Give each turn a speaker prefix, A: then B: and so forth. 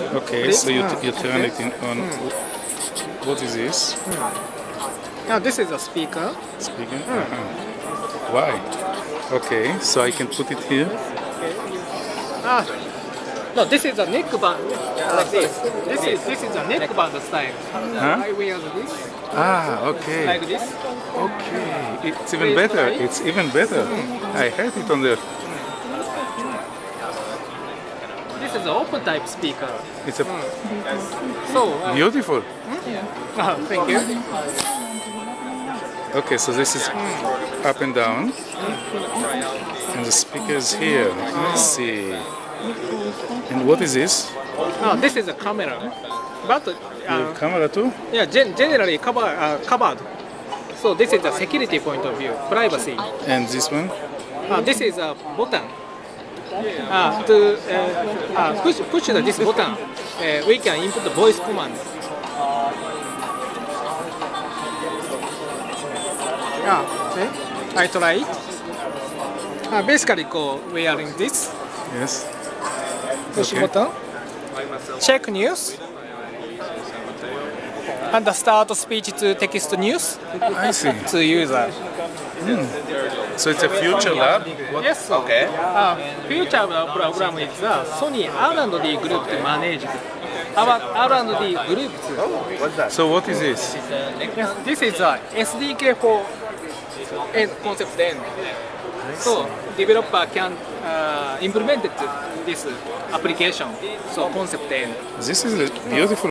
A: Okay,
B: Please?
A: so you,
B: Ah,
A: you turn it in on. What is this?
B: Now this is a speaker.
A: Speaking? Uh-huh. Why? Okay, so I can put it here.
B: Ah, no, this is a neckband like this. This is this is a neckband style.
A: Huh?
B: I wear this
A: Ah, okay.
B: like this.
A: Okay, it's even better. It's even better. I had it on the.
B: This is an open type speaker.
A: It's a
B: So uh,
A: beautiful.
B: ah, thank you.
A: Okay, so this is up and down, and the speaker is here. Let's see. And what is this?
B: Ah, this is a camera, but uh,
A: camera too?
B: yeah, gen- generally cover, uh, covered. So this is a security point of view, privacy.
A: And this one?
B: Uh, this is a button. Uh, to uh, uh, push, push the, this button, uh, we can input the voice command. Yeah, see? I try it. Uh, basically, go wearing this
A: Yes.
B: push
A: Okay.
B: button. Check news. And the start speech to text news
A: I see.
B: to user.
A: So it's a future lab. What?
B: Yes. Okay. Uh, future program is the Sony R&D group to manage our R&D groups.
A: So what is this?
B: Yes, this is a SDK for Concept N. So developer can uh, implement this application. So Concept N.
A: This is a beautiful